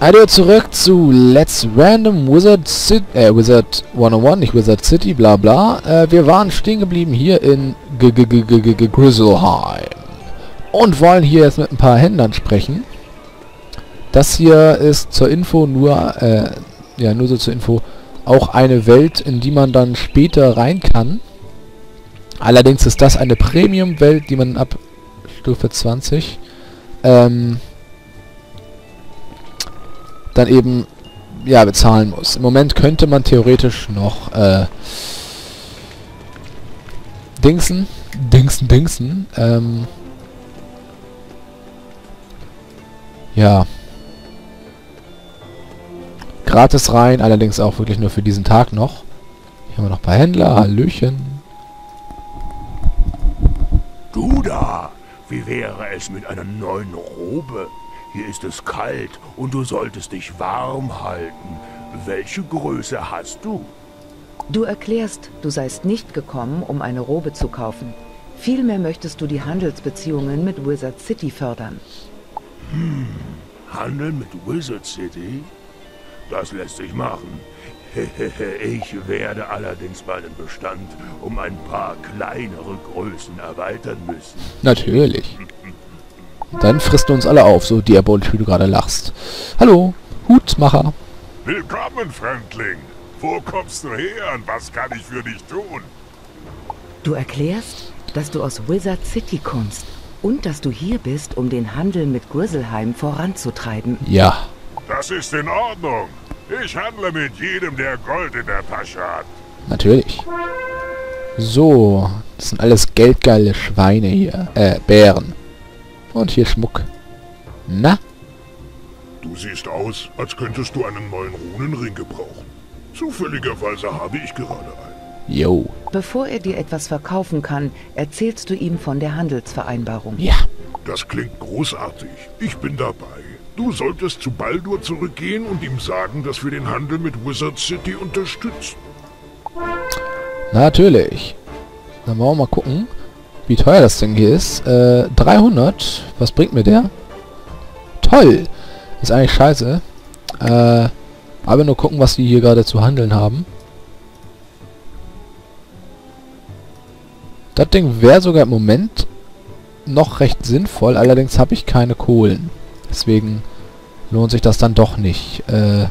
Also zurück zu Let's Random Wizard City, äh, Wizard 101, nicht Wizard City, bla bla. Äh, wir waren stehen geblieben hier in G -G -G Grizzleheim. Und wollen hier jetzt mit ein paar Händlern sprechen. Das hier ist zur Info nur, äh, ja, nur so zur Info, auch eine Welt, in die man dann später rein kann. Allerdings ist das eine Premium-Welt, die man ab Stufe 20, ähm, dann eben ja bezahlen muss. Im Moment könnte man theoretisch noch äh, Dingsen, Dingsen, Dingsen, ähm, ja, gratis rein, allerdings auch wirklich nur für diesen Tag noch. Hier haben wir noch ein paar Händler, Hallöchen. Du da, wie wäre es mit einer neuen Robe? Hier ist es kalt und du solltest dich warm halten. Welche Größe hast du? Du erklärst, du seist nicht gekommen, um eine Robe zu kaufen. Vielmehr möchtest du die Handelsbeziehungen mit Wizard City fördern. Hm, Handeln mit Wizard City? Das lässt sich machen. ich werde allerdings meinen Bestand um ein paar kleinere Größen erweitern müssen. Natürlich. Dann frisst du uns alle auf, so diabolisch wie du gerade lachst. Hallo, Hutmacher. Willkommen, Fremdling. Wo kommst du her und was kann ich für dich tun? Du erklärst, dass du aus Wizard City kommst und dass du hier bist, um den Handel mit Grizzleheim voranzutreiben. Ja. Das ist in Ordnung. Ich handle mit jedem, der Gold in der Tasche hat. Natürlich. So, das sind alles geldgeile Schweine hier. Äh, Bären. Und hier Schmuck. Na? Du siehst aus, als könntest du einen neuen Runenring gebrauchen. Zufälligerweise habe ich gerade einen. Jo. Bevor er dir etwas verkaufen kann, erzählst du ihm von der Handelsvereinbarung. Ja. Das klingt großartig. Ich bin dabei. Du solltest zu Baldur zurückgehen und ihm sagen, dass wir den Handel mit Wizard City unterstützen. Natürlich. Dann wollen wir mal gucken, wie teuer das Ding hier ist. Äh, 300. Was bringt mir der? Toll. Ist eigentlich scheiße. Äh, aber nur gucken, was die hier gerade zu handeln haben. Das Ding wäre sogar im Moment noch recht sinnvoll. Allerdings habe ich keine Kohlen. Deswegen lohnt sich das dann doch nicht. Äh,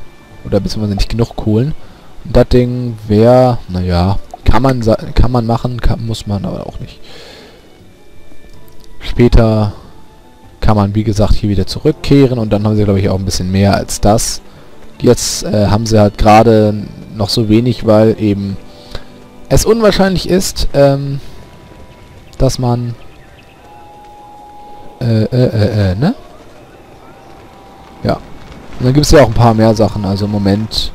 oder beziehungsweise nicht genug Kohlen. Und das Ding wäre, naja, kann man kann man machen, kann, muss man aber auch nicht. Später kann man, wie gesagt, hier wieder zurückkehren und dann haben sie, glaube ich, auch ein bisschen mehr als das. Jetzt äh, haben sie halt gerade noch so wenig, weil eben es unwahrscheinlich ist, ähm, dass man äh, äh, äh, äh, ne? Ja. Und dann gibt es ja auch ein paar mehr Sachen. Also im Moment.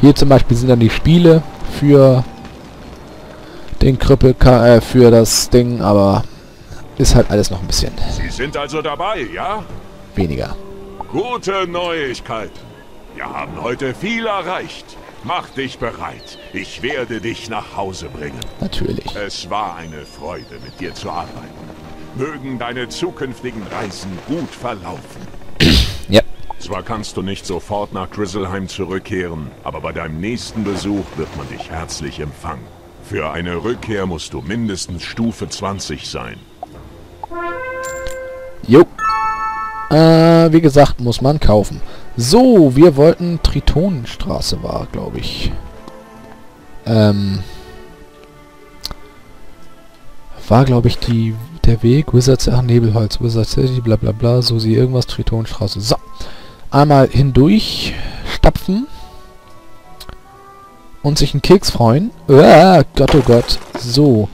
Hier zum Beispiel sind dann die Spiele für den Krüppel, äh, für das Ding, aber ist halt alles noch ein bisschen Sie sind also dabei, ja? weniger. Gute Neuigkeit. Wir haben heute viel erreicht. Mach dich bereit. Ich werde dich nach Hause bringen. Natürlich. Es war eine Freude, mit dir zu arbeiten. Mögen deine zukünftigen Reisen gut verlaufen. Ja. Zwar kannst du nicht sofort nach Grizzleheim zurückkehren, aber bei deinem nächsten Besuch wird man dich herzlich empfangen. Für eine Rückkehr musst du mindestens Stufe 20 sein. Jo. Äh, wie gesagt, muss man kaufen. So, wir wollten Tritonenstraße war, glaube ich. Ähm. War, glaube ich, die der Weg. Wizards, ach, Nebelholz, Wizard City, bla bla bla, so sie irgendwas, Tritonenstraße. So. Einmal hindurch stapfen. Und sich einen Keks freuen. Äh, Gott, oh Gott. So.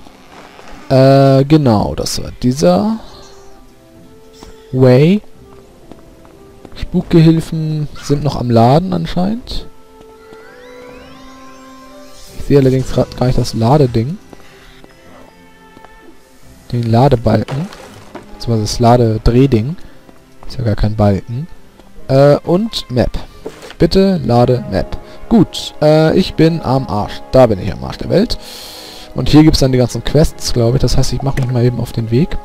Äh, genau, das war dieser Way. Spukgehilfen sind noch am Laden anscheinend. Ich sehe allerdings gerade gar nicht das Ladeding. Den Ladebalken. Beziehungsweise das Ladedrehding. Ist ja gar kein Balken. Äh, und Map. Bitte lade Map. Gut, äh, ich bin am Arsch. Da bin ich am Arsch der Welt. Und hier gibt es dann die ganzen Quests, glaube ich. Das heißt, ich mache mich mal eben auf den Weg.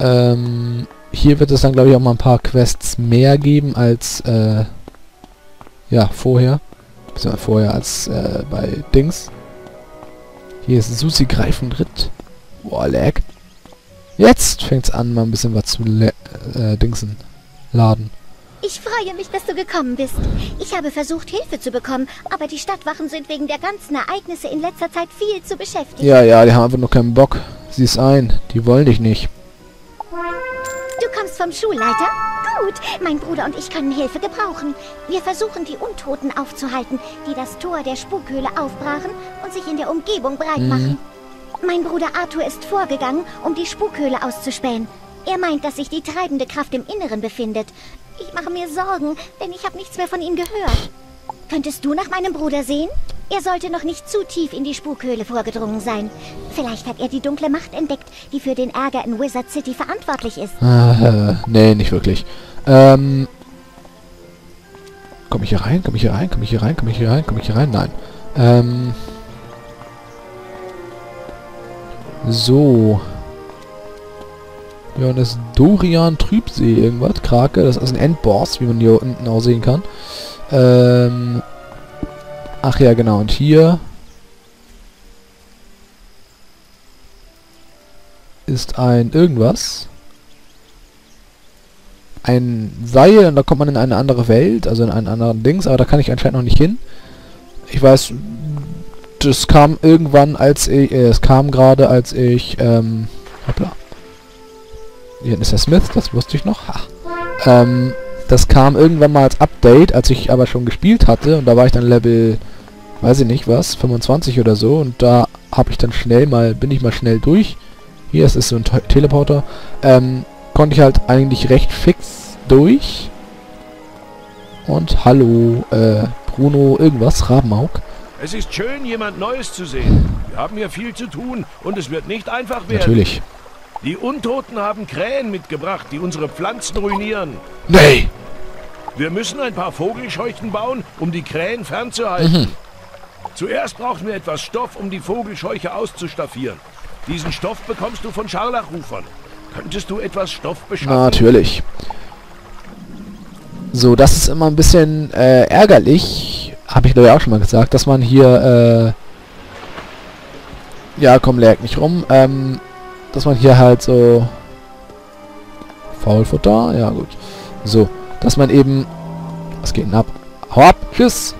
Ähm, hier wird es dann, glaube ich, auch mal ein paar Quests mehr geben als, äh, ja, vorher. Beziehungsweise vorher als, äh, bei Dings. Hier ist Susi Greifenritt. Boah, lag. Jetzt fängt's an, mal ein bisschen was zu äh, Dingsen laden. Ich freue mich, dass du gekommen bist. Ich habe versucht, Hilfe zu bekommen, aber die Stadtwachen sind wegen der ganzen Ereignisse in letzter Zeit viel zu beschäftigt. Ja, ja, die haben einfach nur keinen Bock. Sieh's ein, die wollen dich nicht. Vom Schulleiter? Gut, mein Bruder und ich können Hilfe gebrauchen. Wir versuchen, die Untoten aufzuhalten, die das Tor der Spukhöhle aufbrachen und sich in der Umgebung breit Mhm. machen. Mein Bruder Arthur ist vorgegangen, um die Spukhöhle auszuspähen. Er meint, dass sich die treibende Kraft im Inneren befindet. Ich mache mir Sorgen, denn ich habe nichts mehr von ihm gehört. Könntest du nach meinem Bruder sehen? Er sollte noch nicht zu tief in die Spukhöhle vorgedrungen sein. Vielleicht hat er die dunkle Macht entdeckt, die für den Ärger in Wizard City verantwortlich ist. Äh, nee, nicht wirklich. Ähm. Komm ich hier rein? Komm ich hier rein? Komm ich hier rein? Komm ich hier rein? Komm ich hier rein? Nein. Ähm. So. Ja, und das Dorian Trübsee irgendwas. Krake, das ist ein Endboss, wie man hier unten auch sehen kann. Ähm. Ach ja, genau. Und hier ist ein irgendwas. Ein Seil und da kommt man in eine andere Welt, also in einen anderen Dings, aber da kann ich anscheinend noch nicht hin. Ich weiß, das kam irgendwann, als ich, äh, es kam gerade, als ich, ähm, hoppla. Hier ist der Smith, das wusste ich noch. Ha. Ähm, das kam irgendwann mal als Update, als ich aber schon gespielt hatte und da war ich dann Level, weiß ich nicht was, 25 oder so und da habe ich dann schnell mal, bin ich mal schnell durch. Hier, es ist so ein Te Teleporter. Ähm, konnte ich halt eigentlich recht fix durch. Und hallo, äh, Bruno irgendwas, Rabenhaug. Es ist schön, jemand Neues zu sehen. Wir haben hier viel zu tun und es wird nicht einfach werden. Natürlich. Die Untoten haben Krähen mitgebracht, die unsere Pflanzen ruinieren. Nee! Wir müssen ein paar Vogelscheuchen bauen, um die Krähen fernzuhalten. Zuerst brauchen wir etwas Stoff, um die Vogelscheuche auszustaffieren. Diesen Stoff bekommst du von Scharlachrufern. Könntest du etwas Stoff beschaffen? Natürlich. So, das ist immer ein bisschen äh, ärgerlich. Habe ich glaube ich auch schon mal gesagt, dass man hier, äh, ja, komm, lerg nicht rum. Ähm, dass man hier halt so Faulfutter, ja gut. So, dass man eben, was geht denn ab? Hau ab, tschüss.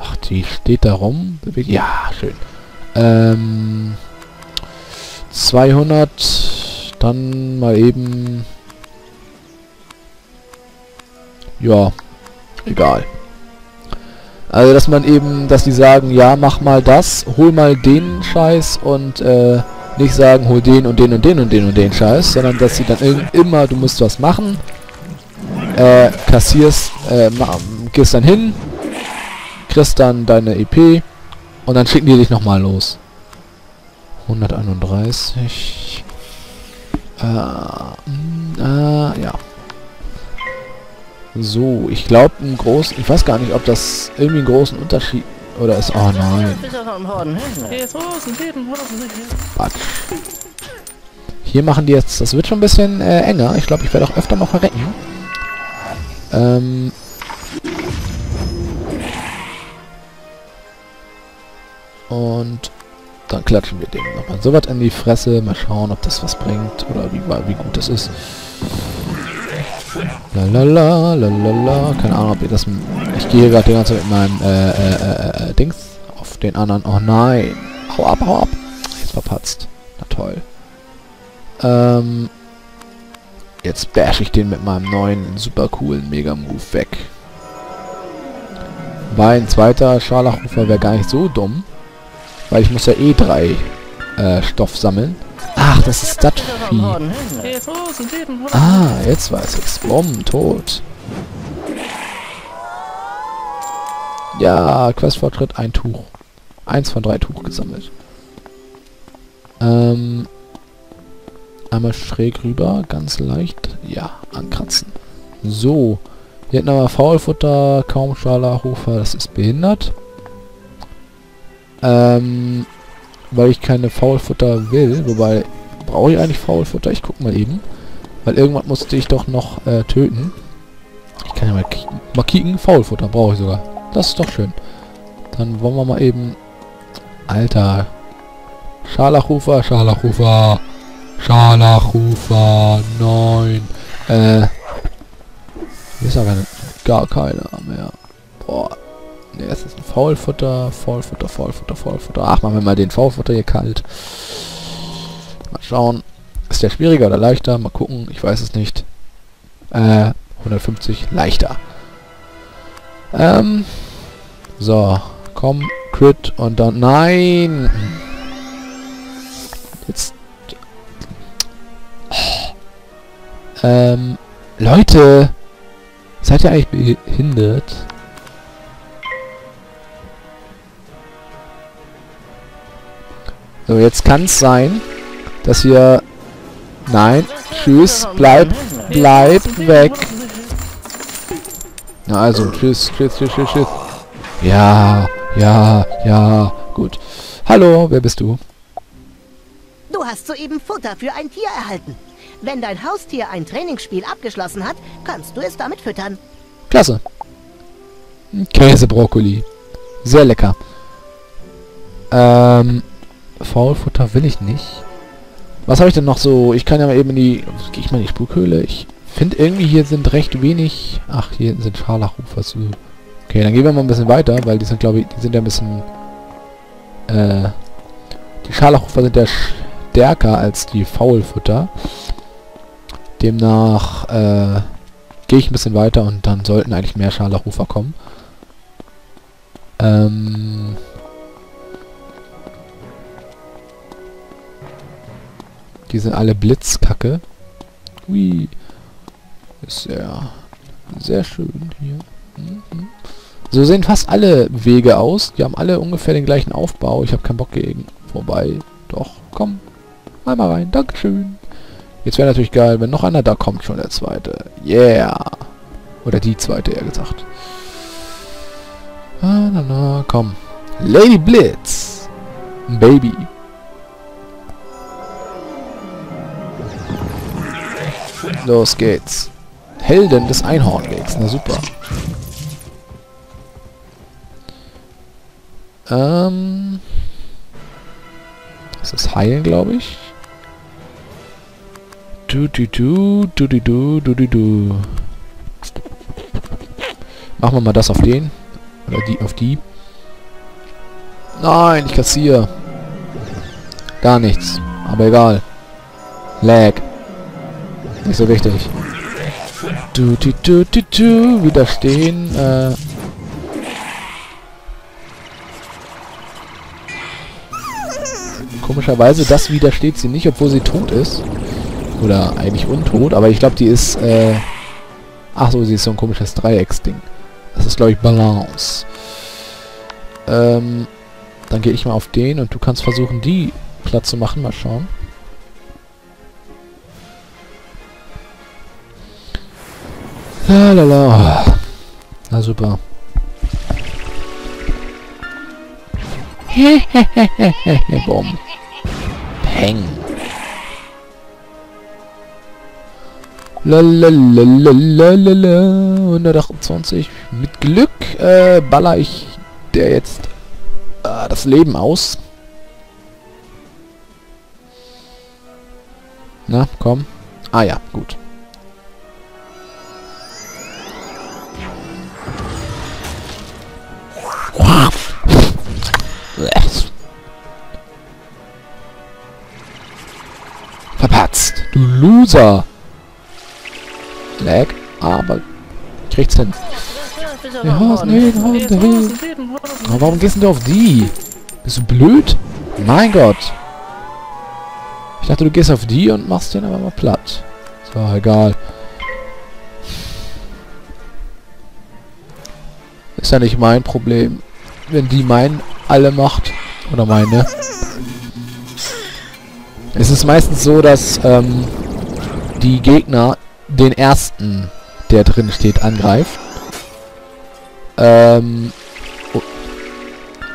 Ach, die steht da rum. Bewegt, ja, schön. Ähm, 200, dann mal eben, ja, egal. Also, dass man eben, dass die sagen, ja, mach mal das, hol mal den Scheiß und, äh, nicht sagen, hol den und den und den und den und den Scheiß, sondern dass sie dann immer, du musst was machen, äh, kassierst, äh, gehst dann hin, kriegst dann deine EP und dann schicken die dich nochmal los. 131. Äh, mm, äh, ja. So, ich glaube, einen großen, ich weiß gar nicht, ob das irgendwie einen großen Unterschied oder ist. Oh nein. Quatsch. Hier machen die jetzt, das wird schon ein bisschen äh, enger. Ich glaube, ich werde auch öfter mal verrecken. Ähm. Und dann klatschen wir dem nochmal so was in die Fresse. Mal schauen, ob das was bringt oder wie, wie gut das ist. Lalala, lalala. Keine Ahnung, ob ihr das... Ich gehe gerade die ganze Zeit mit meinem äh, äh, äh, äh, Dings auf den anderen. Oh nein. Hau ab, hau ab. Jetzt verpatzt. Na toll. Ähm... Jetzt bash ich den mit meinem neuen, super coolen Mega-Move weg. Weil ein zweiter Scharlachrufer wäre gar nicht so dumm. Weil ich muss ja eh drei äh, Stoff sammeln. Ach, das ist das Vieh. Ah, jetzt weiß ich's. Bumm, tot. Ja, Questfortschritt, ein Tuch. Eins von drei Tuch gesammelt. Ähm... Einmal schräg rüber, ganz leicht. Ja, ankratzen. So. Hier hätten wir Faulfutter, kaum Scharlachrufer, das ist behindert. Ähm, weil ich keine Faulfutter will, wobei, brauche ich eigentlich Faulfutter? Ich guck mal eben. Weil irgendwas musste ich doch noch äh, töten. Ich kann ja mal, kicken. mal kicken. Faulfutter brauche ich sogar. Das ist doch schön. Dann wollen wir mal eben... Alter. Scharlachrufer, Scharlachrufer. Scharlachrufer. Nein. Äh. Hier ist aber gar keiner mehr. Boah. Ne, ist ein Faulfutter, Faulfutter, Faulfutter, Faulfutter. Ach, machen wir mal den Faulfutter hier kalt. Mal schauen. Ist der schwieriger oder leichter? Mal gucken. Ich weiß es nicht. Äh, 150 leichter. Ähm. So. Komm, Crit und dann... Nein! Jetzt... Ähm... Leute! Seid ihr eigentlich behindert? So, jetzt kann es sein, dass hier... Nein, tschüss, bleib, bleib weg. Na also, tschüss, tschüss, tschüss, tschüss, tschüss. Ja, ja, ja, gut. Hallo, wer bist du? Du hast soeben Futter für ein Tier erhalten. Wenn dein Haustier ein Trainingsspiel abgeschlossen hat, kannst du es damit füttern. Klasse. Käsebrokkoli. Sehr lecker. Ähm, Faulfutter will ich nicht. Was habe ich denn noch so? Ich kann ja mal eben in die... Gehe ich mal in die Spukhöhle? Ich finde irgendwie hier sind recht wenig... Ach, hier sind Scharlachrufer zu... Okay, dann gehen wir mal ein bisschen weiter, weil die sind, glaube ich, die sind ja ein bisschen... Äh... Die Scharlachrufer sind ja stärker als die Faulfutter. Demnach, äh... Gehe ich ein bisschen weiter und dann sollten eigentlich mehr Scharlachrufer kommen. Ähm... Die sind alle Blitzkacke. Hui. Ist sehr, sehr schön hier. Mhm. So sehen fast alle Wege aus. Die haben alle ungefähr den gleichen Aufbau. Ich habe keinen Bock gegen. Vorbei. Doch, komm. Mal mal rein. Dankeschön. Jetzt wäre natürlich geil, wenn noch einer da kommt, schon der zweite. Yeah. Oder die zweite, eher gesagt. Ah, na, na, komm. Lady Blitz. Baby. Los geht's. Helden des Einhornwegs. Na super. Ähm. Das ist Heilen, glaube ich. Du, du, du, du, du, du, du, du, du. Machen wir mal das auf den. Oder die auf die. Nein, ich kassiere. Gar nichts. Aber egal. Lag. Nicht so wichtig. Du, du, du, du, du. Widerstehen. Äh. Komischerweise, das widersteht sie nicht, obwohl sie tot ist. Oder eigentlich untot, aber ich glaube, die ist, äh... Ach so, sie ist so ein komisches Dreiecksding. Das ist, glaube ich, Balance. Ähm, dann gehe ich mal auf den und du kannst versuchen, die platt zu machen. Mal schauen. Lalala. Na super. Bumm. Peng. Lalalala. 128. Mit Glück äh, baller ich der jetzt äh, das Leben aus. Na, komm. Ah ja, gut. Verpatzt. Du Loser. Lag. Aber kriegt's hin. Wir hasen jeden Hund hin. Aber warum gehst du auf die? Bist du blöd? Mein Gott. Ich dachte, du gehst auf die und machst den aber mal platt. So, egal. Ist ja nicht mein Problem. Wenn die meinen alle macht. Oder meine. Es ist meistens so, dass ähm, die Gegner den ersten, der drin steht, angreift. Ähm,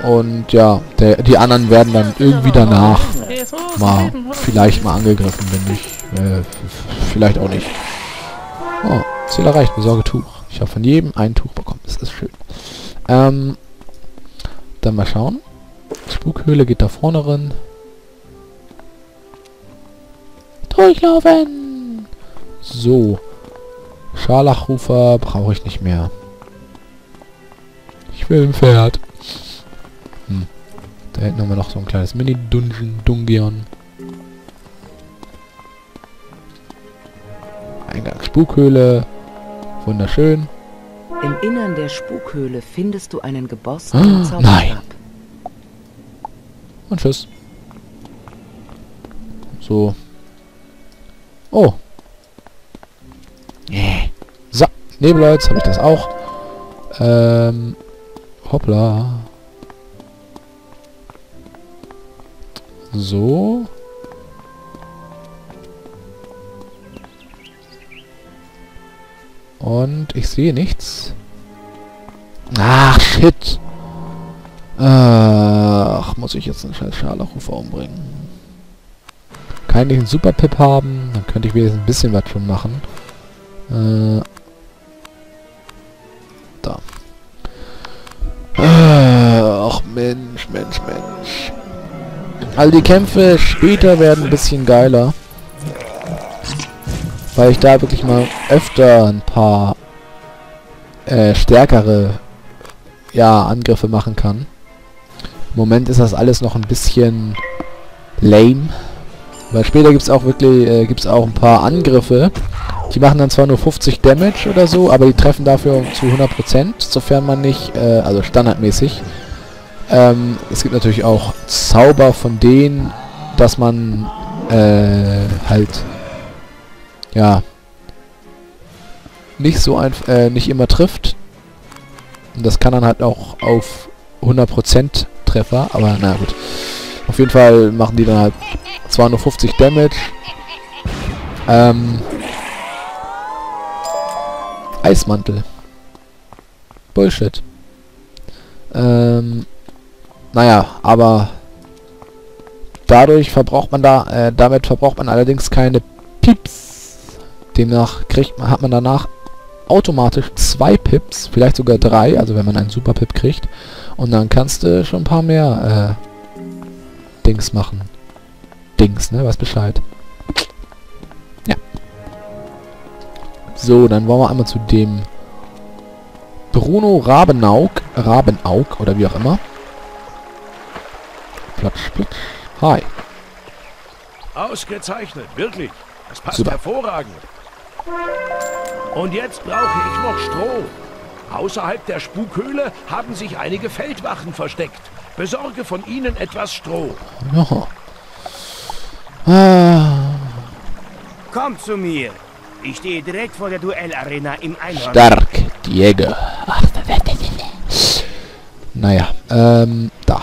und ja, der, die anderen werden dann irgendwie danach mal vielleicht mal angegriffen, wenn nicht Äh, vielleicht auch nicht. Oh, Ziel erreicht, besorge Tuch. Ich habe von jedem ein Tuch bekommen. Das ist schön. Ähm, dann mal schauen. Spukhöhle geht da vorne rein. Durchlaufen! So. Scharlachrufer brauche ich nicht mehr. Ich will ein Pferd. Hm. Da hinten haben wir noch so ein kleines Mini-Dungeon, Dungeon. Eingang Spukhöhle. Wunderschön. Im Innern der Spukhöhle findest du einen geborstenen Ah, Zauberstab. nein. Und tschüss. So. Oh. Yeah. So, Nebelholz habe ich das auch. Ähm. Hoppla. So. Und ich sehe nichts. Ach, shit. Ach, muss ich jetzt einen scheiß Scharlachrufer umbringen. Kann ich einen Super Pip haben, dann könnte ich wenigstens ein bisschen was schon machen. Äh, da. Äh, ach Mensch, Mensch, Mensch. Also die Kämpfe später werden ein bisschen geiler. Weil ich da wirklich mal öfter ein paar äh, stärkere ja, Angriffe machen kann. Im Moment ist das alles noch ein bisschen lame. Weil später gibt es auch wirklich, äh, gibt es auch ein paar Angriffe. Die machen dann zwar nur 50 Damage oder so, aber die treffen dafür zu 100%, sofern man nicht, äh, also standardmäßig. Ähm, es gibt natürlich auch Zauber von denen, dass man äh, halt ja nicht so einfach, äh, nicht immer trifft. Und das kann dann halt auch auf 100% Treffer, aber na gut. Auf jeden Fall machen die dann halt zwar nur 50 Damage. Ähm, Eismantel. Bullshit. Ähm, naja, aber dadurch verbraucht man da, äh, damit verbraucht man allerdings keine Pips. Demnach kriegt man, hat man danach automatisch zwei Pips, vielleicht sogar drei, also wenn man einen Super Pip kriegt. Und dann kannst du schon ein paar mehr äh, Dings machen. Dings, ne? Was Bescheid. Ja. So, dann wollen wir einmal zu dem Bruno Rabenaug, Rabenaug oder wie auch immer. Platsch, platsch. Hi. Ausgezeichnet, wirklich. Das passt Super. hervorragend. Und jetzt brauche ich noch Stroh. Außerhalb der Spukhöhle haben sich einige Feldwachen versteckt. Besorge von ihnen etwas Stroh. Ja. Ah, Komm zu mir. Ich stehe direkt vor der Duellarena im Einhorn. stark, Diego. Ach, naja, ähm, da.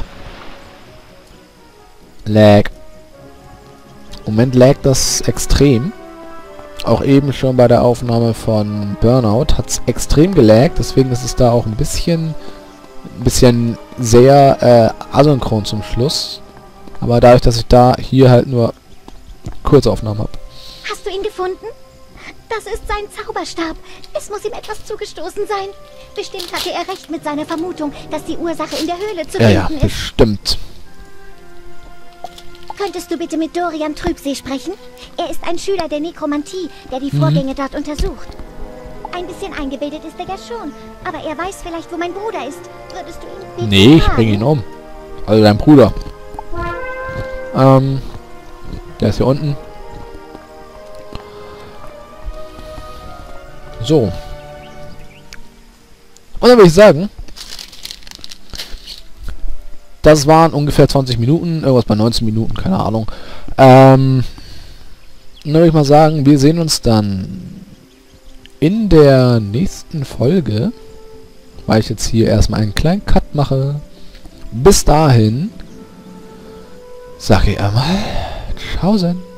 Lag. Im Moment lag das extrem. Auch eben schon bei der Aufnahme von Burnout hat es extrem gelaggt, deswegen ist es da auch ein bisschen, ein bisschen sehr äh, asynchron zum Schluss. Aber dadurch, dass ich da hier halt nur Kurzaufnahmen habe. Hast du ihn gefunden? Das ist sein Zauberstab. Es muss ihm etwas zugestoßen sein. Bestimmt hatte er recht mit seiner Vermutung, dass die Ursache in der Höhle zu Ja, ja, finden ist. bestimmt. Könntest du bitte mit Dorian Trübsee sprechen? Er ist ein Schüler der Nekromantie, der die Vorgänge dort untersucht. Ein bisschen eingebildet ist er ja schon, aber er weiß vielleicht, wo mein Bruder ist. Würdest du ihn bitte Nee, ich bring ihn um. Also dein Bruder. Ähm, der ist hier unten. So. Und dann würde ich sagen, das waren ungefähr 20 Minuten, irgendwas bei 19 Minuten, keine Ahnung. Ähm, dann würde ich mal sagen, wir sehen uns dann in der nächsten Folge, weil ich jetzt hier erstmal einen kleinen Cut mache. Bis dahin, sag ich einmal, tschaußen.